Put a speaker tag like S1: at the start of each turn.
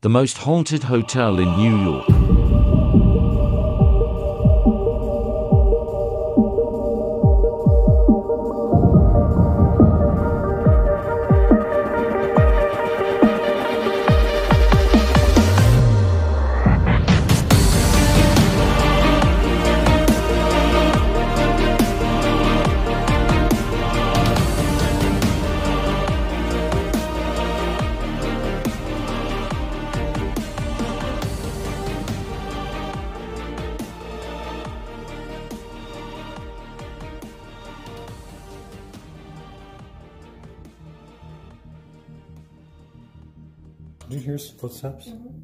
S1: the most haunted hotel in New York.
S2: Did you hear footsteps? Mm-hmm.